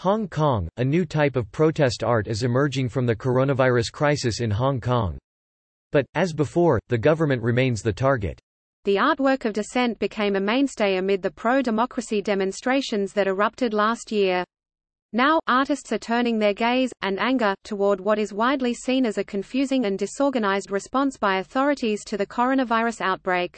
Hong Kong, a new type of protest art is emerging from the coronavirus crisis in Hong Kong. But, as before, the government remains the target. The artwork of dissent became a mainstay amid the pro-democracy demonstrations that erupted last year. Now, artists are turning their gaze, and anger, toward what is widely seen as a confusing and disorganized response by authorities to the coronavirus outbreak.